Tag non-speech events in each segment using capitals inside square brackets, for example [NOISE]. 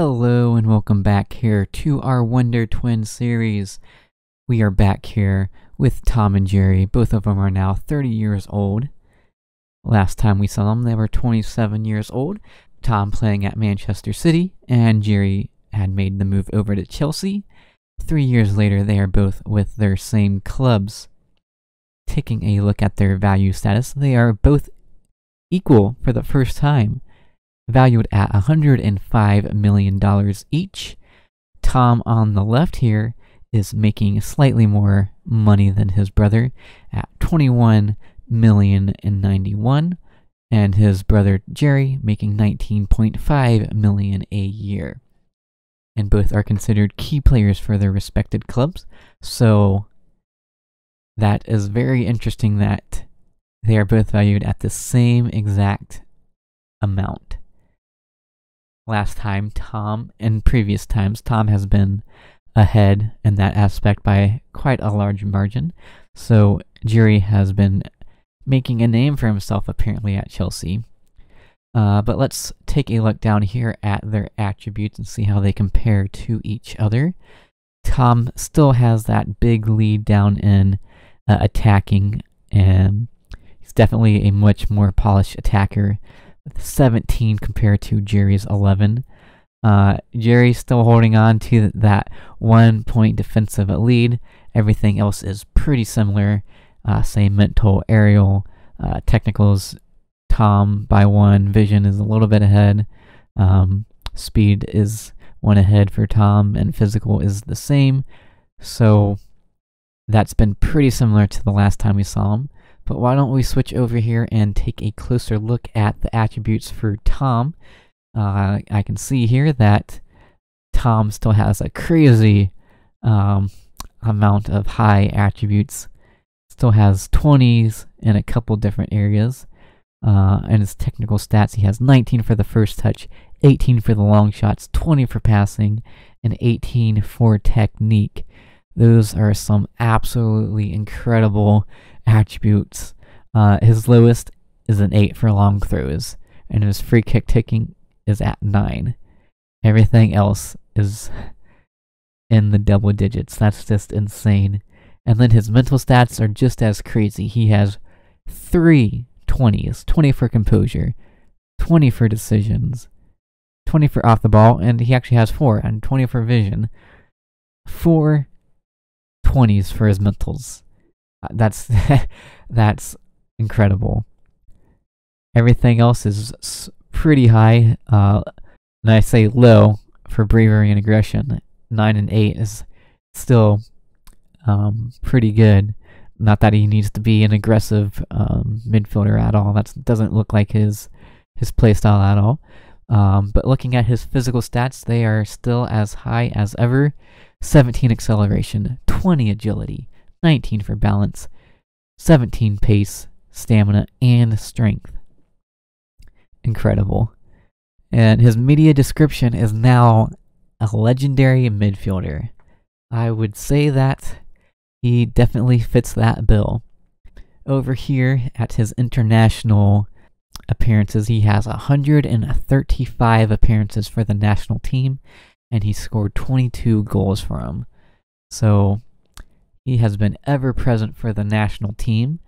Hello and welcome back here to our Wonder Twin series. We are back here with Tom and Jerry. Both of them are now 30 years old. Last time we saw them, they were 27 years old. Tom playing at Manchester City, and Jerry had made the move over to Chelsea. Three years later, they are both with their same clubs. Taking a look at their value status, they are both equal for the first time valued at $105 million each. Tom on the left here is making slightly more money than his brother at 21 million and 91 and his brother Jerry making 19.5 million a year. And both are considered key players for their respected clubs. So that is very interesting that they are both valued at the same exact amount last time, Tom, and previous times, Tom has been ahead in that aspect by quite a large margin. So Jerry has been making a name for himself apparently at Chelsea. Uh, but let's take a look down here at their attributes and see how they compare to each other. Tom still has that big lead down in uh, attacking, and he's definitely a much more polished attacker 17 compared to Jerry's 11. Uh, Jerry's still holding on to that one point defensive lead. Everything else is pretty similar. Uh, same mental, aerial, uh, technicals. Tom by one. Vision is a little bit ahead. Um, speed is one ahead for Tom, and physical is the same. So that's been pretty similar to the last time we saw him. But why don't we switch over here and take a closer look at the attributes for Tom. Uh, I can see here that Tom still has a crazy um, amount of high attributes. Still has 20s in a couple different areas. Uh, and his technical stats, he has 19 for the first touch, 18 for the long shots, 20 for passing, and 18 for technique. Those are some absolutely incredible attributes. Uh, his lowest is an 8 for long throws, and his free kick taking is at 9. Everything else is in the double digits. That's just insane. And then his mental stats are just as crazy. He has three 20s 20 for composure, 20 for decisions, 20 for off the ball, and he actually has four, and 20 for vision. Four 20s for his mentals. Uh, that's [LAUGHS] that's incredible. Everything else is pretty high. Uh, and I say low for bravery and aggression. Nine and eight is still um, pretty good. Not that he needs to be an aggressive um, midfielder at all. That doesn't look like his his playstyle at all. Um, but looking at his physical stats, they are still as high as ever. 17 acceleration, 20 agility, 19 for balance, 17 pace, stamina, and strength. Incredible. And his media description is now a legendary midfielder. I would say that he definitely fits that bill. Over here at his international appearances, he has 135 appearances for the national team, and he scored 22 goals for him. So he has been ever present for the national team.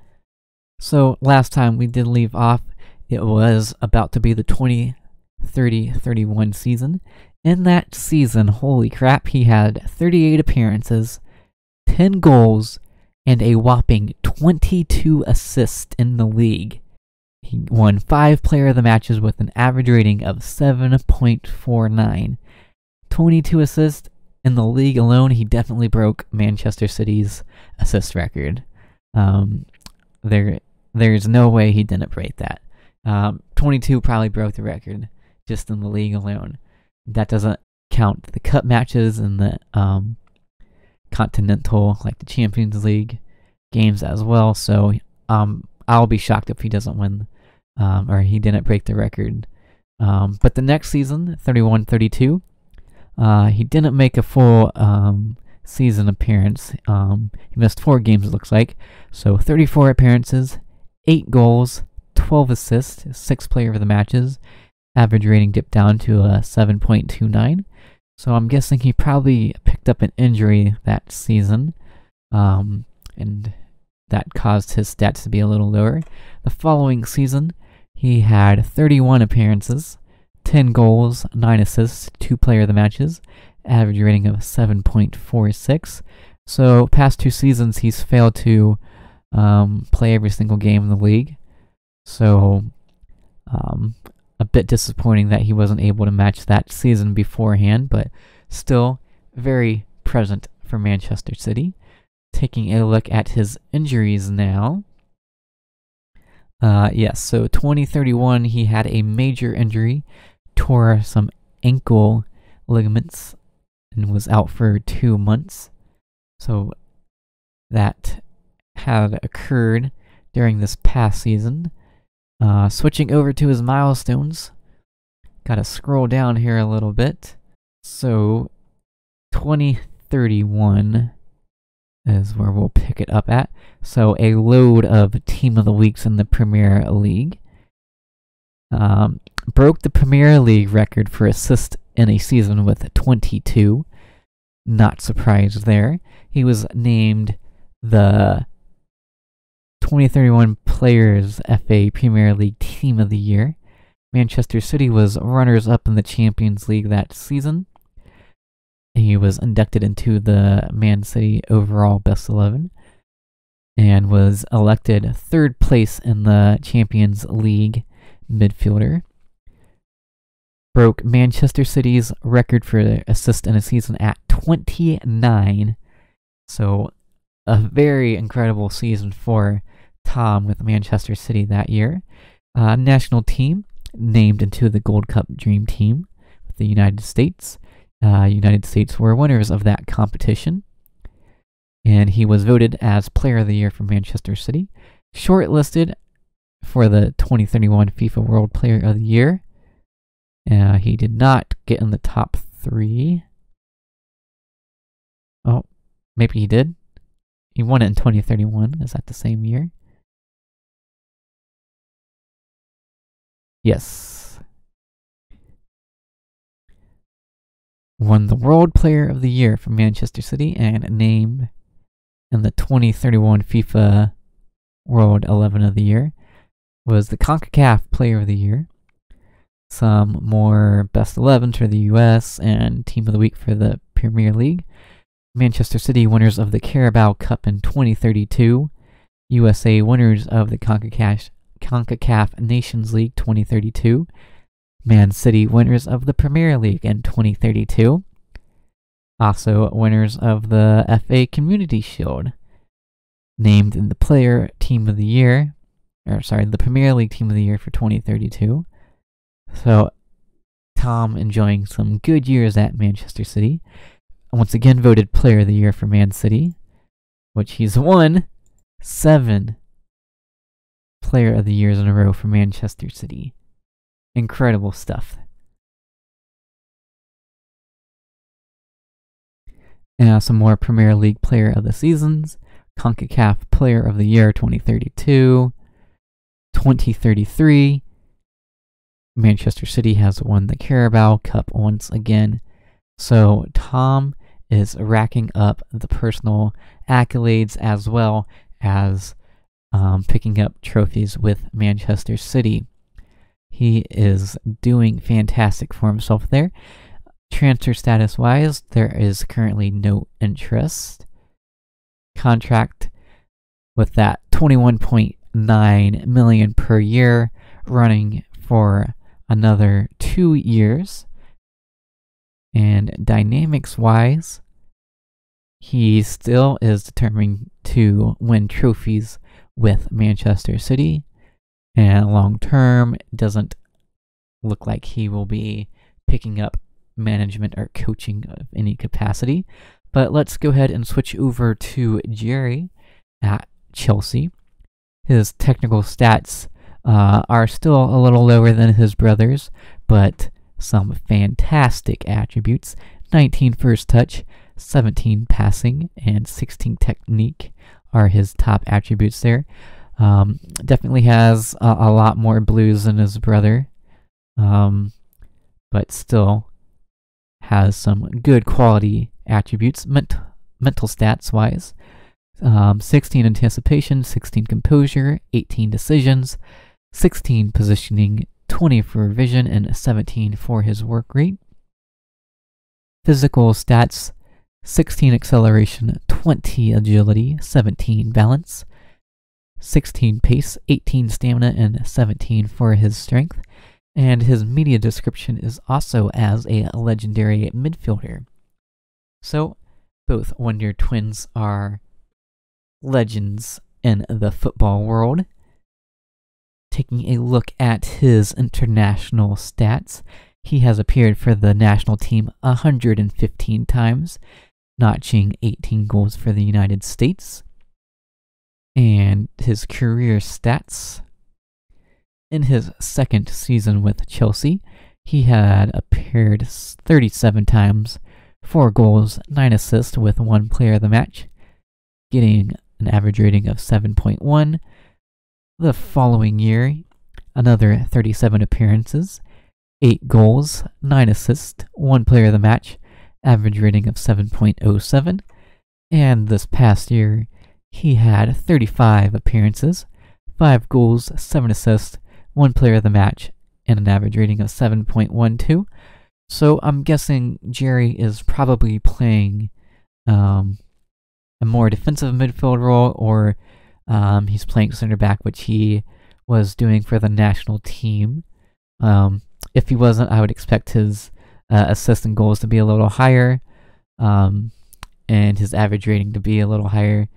So last time we did leave off, it was about to be the 2030 31 season. In that season, holy crap, he had 38 appearances, 10 goals, and a whopping 22 assists in the league. He won 5 player of the matches with an average rating of 7.49. 22 assists in the league alone, he definitely broke Manchester City's assist record. Um, there, there's no way he didn't break that. Um, 22 probably broke the record just in the league alone. That doesn't count the cup matches and the um, continental, like the Champions League games as well. So um, I'll be shocked if he doesn't win um, or he didn't break the record. Um, but the next season, 31 32, uh, he didn't make a full um, season appearance. Um, he missed four games, it looks like. So 34 appearances, 8 goals, 12 assists, 6 player of the matches, average rating dipped down to a 7.29. So I'm guessing he probably picked up an injury that season, um, and that caused his stats to be a little lower. The following season, he had 31 appearances, 10 goals, 9 assists, 2 player of the matches, average rating of 7.46. So, past two seasons, he's failed to um, play every single game in the league. So, um, a bit disappointing that he wasn't able to match that season beforehand, but still very present for Manchester City. Taking a look at his injuries now. Uh, yes, so 2031, he had a major injury, tore some ankle ligaments, and was out for two months. So that had occurred during this past season. Uh, switching over to his milestones, gotta scroll down here a little bit. So, 2031 is where we'll pick it up at. So, a load of Team of the Weeks in the Premier League. Um, broke the Premier League record for assists in a season with 22. Not surprised there. He was named the 2031 Players FA Premier League Team of the Year. Manchester City was runners up in the Champions League that season. He was inducted into the Man City overall best 11 and was elected third place in the Champions League midfielder. Broke Manchester City's record for assists in a season at 29. So, a very incredible season for Tom with Manchester City that year. Uh, national team named into the Gold Cup Dream Team with the United States. Uh, United States were winners of that competition. And he was voted as Player of the Year for Manchester City. Shortlisted for the 2031 FIFA World Player of the Year. Uh, he did not get in the top three. Oh, maybe he did. He won it in 2031. Is that the same year? Yes. Won the World Player of the Year from Manchester City and named in the 2031 FIFA World 11 of the Year. Was the CONCACAF Player of the Year. Some more best 11 for the US and Team of the Week for the Premier League. Manchester City winners of the Carabao Cup in 2032. USA winners of the CONCACAF CONCACAF Nations League 2032, Man City winners of the Premier League in 2032, also winners of the FA Community Shield, named in the Player Team of the Year, or sorry, the Premier League Team of the Year for 2032. So, Tom enjoying some good years at Manchester City. Once again, voted Player of the Year for Man City, which he's won seven Player of the Years in a row for Manchester City. Incredible stuff. And some more Premier League Player of the Seasons. CONCACAF Player of the Year 2032. 2033. Manchester City has won the Carabao Cup once again. So Tom is racking up the personal accolades as well as um, picking up trophies with Manchester City. He is doing fantastic for himself there. Transfer status wise, there is currently no interest. Contract with that 21.9 million per year running for another two years. And dynamics wise, he still is determined to win trophies with Manchester City. And long term, doesn't look like he will be picking up management or coaching of any capacity. But let's go ahead and switch over to Jerry at Chelsea. His technical stats uh, are still a little lower than his brothers, but some fantastic attributes 19 first touch, 17 passing, and 16 technique are his top attributes there. Um, definitely has a, a, lot more blues than his brother. um, but still has some good quality attributes, ment- mental stats wise. Um, 16 anticipation, 16 composure, 18 decisions, 16 positioning, 20 for vision, and 17 for his work rate. Physical stats 16 acceleration, 20 agility, 17 balance, 16 pace, 18 stamina, and 17 for his strength. And his media description is also as a legendary midfielder. So, both Wonder Twins are legends in the football world. Taking a look at his international stats, he has appeared for the national team 115 times, notching 18 goals for the United States. And his career stats in his second season with Chelsea, he had appeared 37 times, 4 goals, 9 assists with 1 player of the match, getting an average rating of 7.1. The following year, another 37 appearances, 8 goals, 9 assists, 1 player of the match, average rating of 7.07. And this past year, he had 35 appearances, 5 goals, 7 assists, 1 player of the match, and an average rating of 7.12. So I'm guessing Jerry is probably playing um, a more defensive midfield role, or um, he's playing center back, which he was doing for the national team. Um, if he wasn't, I would expect his uh, assists and goals to be a little higher, um, and his average rating to be a little higher.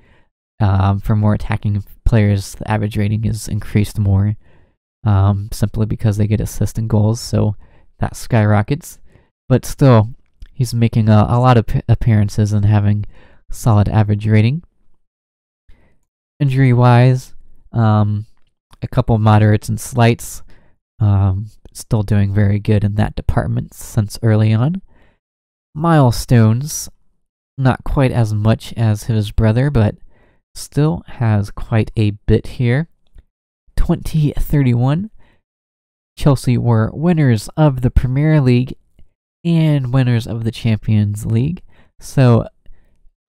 Um, for more attacking players, the average rating is increased more, um, simply because they get assists and goals, so that skyrockets. But still, he's making a, a lot of appearances and having solid average rating. Injury wise, um, a couple moderates and slights. Um, still doing very good in that department since early on. Milestones, not quite as much as his brother, but still has quite a bit here. 2031, Chelsea were winners of the Premier League and winners of the Champions League. So,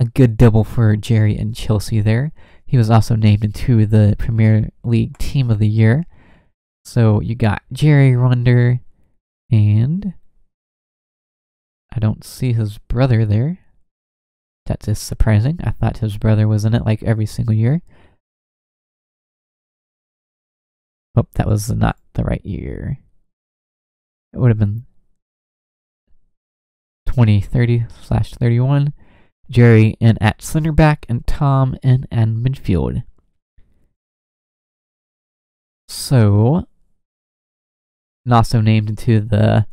a good double for Jerry and Chelsea there. He was also named into the Premier League Team of the Year. So you got Jerry Wonder and I don't see his brother there. That is surprising. I thought his brother was in it like every single year. Oh, that was not the right year. It would have been 2030 slash 31. Jerry in at center back and Tom in at midfield. So and also named into the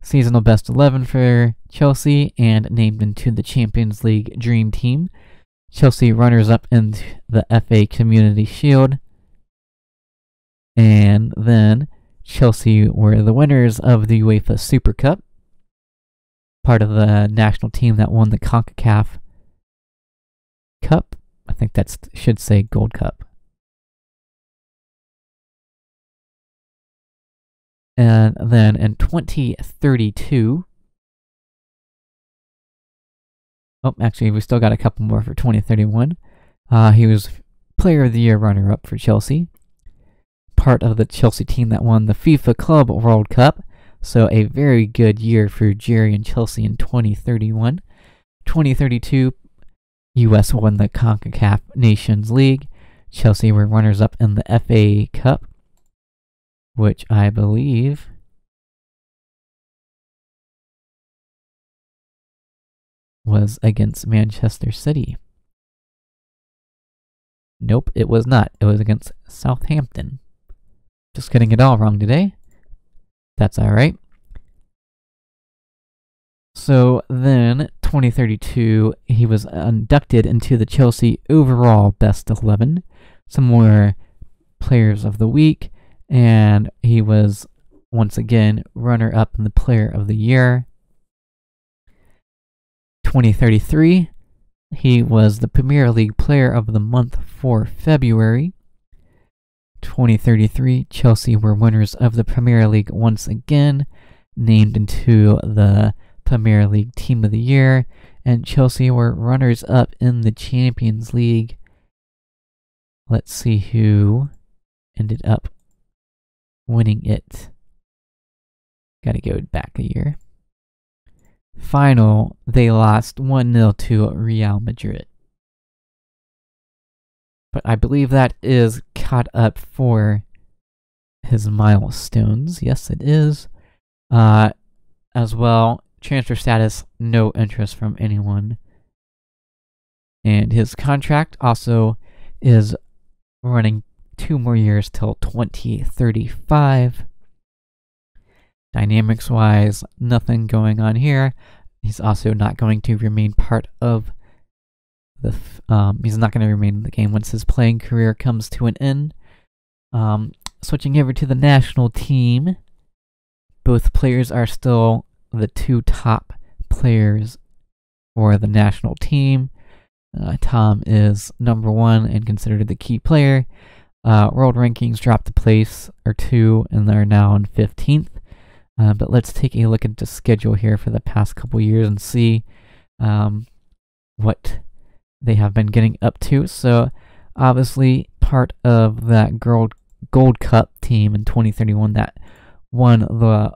seasonal best 11 for Chelsea and named into the Champions League Dream Team. Chelsea runners up in the FA Community Shield. And then Chelsea were the winners of the UEFA Super Cup, part of the national team that won the CONCACAF Cup. I think that should say Gold Cup. And then in 2032, oh, actually, we still got a couple more for 2031. Uh, he was Player of the Year runner up for Chelsea, part of the Chelsea team that won the FIFA Club World Cup. So, a very good year for Jerry and Chelsea in 2031. 2032, US won the CONCACAF Nations League. Chelsea were runners up in the FA Cup which I believe was against Manchester City. Nope, it was not. It was against Southampton. Just getting it all wrong today. That's alright. So then, 2032, he was inducted into the Chelsea overall best 11. Some more players of the week and he was once again runner up in the player of the year. 2033, he was the Premier League player of the month for February. 2033, Chelsea were winners of the Premier League once again, named into the Premier League Team of the Year, and Chelsea were runners up in the Champions League. Let's see who ended up winning it. Gotta go back a year. Final, they lost 1 0 to Real Madrid. But I believe that is caught up for his milestones. Yes, it is. Uh, as well, transfer status, no interest from anyone. And his contract also is running two more years till 2035. Dynamics wise, nothing going on here. He's also not going to remain part of um, he's not going to remain in the game once his playing career comes to an end. Um, switching over to the national team, both players are still the two top players for the national team. Uh, Tom is number one and considered the key player. Uh, world rankings dropped a place or two, and they're now in 15th. Uh, but let's take a look at the schedule here for the past couple years and see um, what they have been getting up to. So, obviously, part of that Gold Gold Cup team in 2031 that won the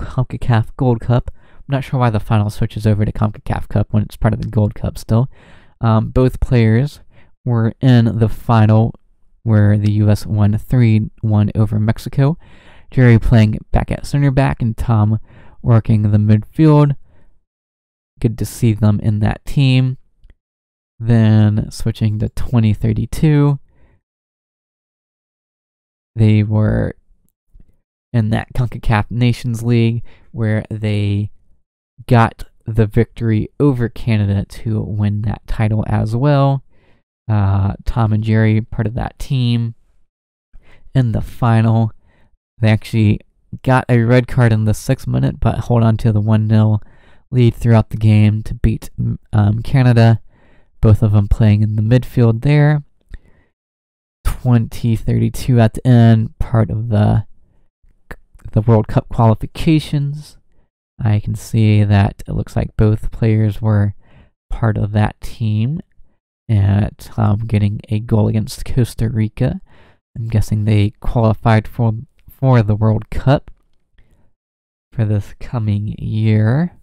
CONCACAF Gold Cup. I'm not sure why the final switches over to CONCACAF Cup when it's part of the Gold Cup still. Um, both players were in the final where the U.S. won 3 1 over Mexico. Jerry playing back at center back and Tom working the midfield. Good to see them in that team. Then switching to 2032, they were in that CONCACAF Nations League where they got the victory over Canada to win that title as well. Uh, Tom and Jerry, part of that team. In the final, they actually got a red card in the sixth minute, but hold on to the 1 0 lead throughout the game to beat um, Canada. Both of them playing in the midfield there. 2032 at the end, part of the the World Cup qualifications. I can see that it looks like both players were part of that team at um, getting a goal against Costa Rica. I'm guessing they qualified for for the World Cup for this coming year.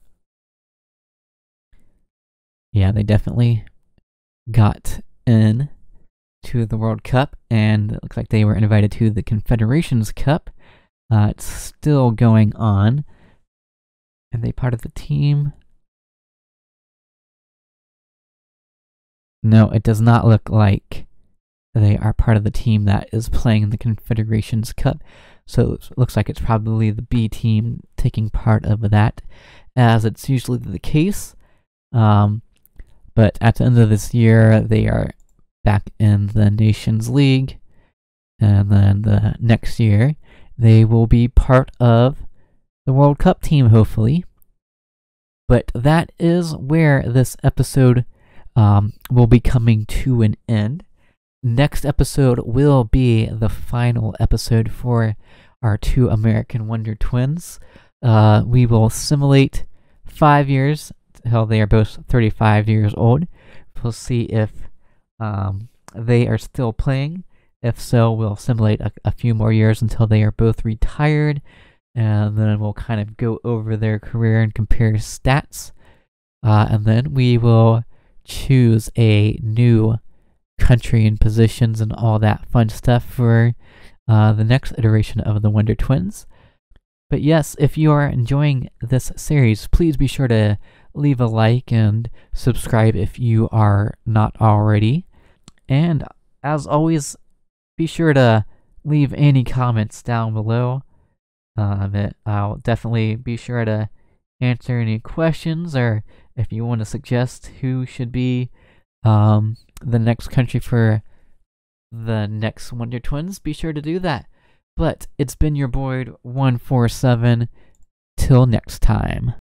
Yeah, they definitely got in to the World Cup, and it looks like they were invited to the Confederations Cup. Uh, it's still going on. Are they part of the team? No, it does not look like they are part of the team that is playing in the Confederations Cup. So it looks like it's probably the B team taking part of that, as it's usually the case. Um, but at the end of this year, they are back in the Nations League. And then the next year, they will be part of the World Cup team, hopefully. But that is where this episode um, will be coming to an end. Next episode will be the final episode for our two American Wonder Twins. Uh, we will simulate five years until they are both 35 years old. We'll see if um, they are still playing. If so, we'll simulate a, a few more years until they are both retired. And then we'll kind of go over their career and compare stats. Uh, and then we will choose a new country and positions and all that fun stuff for uh, the next iteration of the Wonder Twins. But yes, if you are enjoying this series, please be sure to leave a like and subscribe if you are not already. And as always, be sure to leave any comments down below. Um, I'll definitely be sure to answer any questions or if you want to suggest who should be um, the next country for the next Wonder Twins, be sure to do that. But it's been your boy 147. Till next time.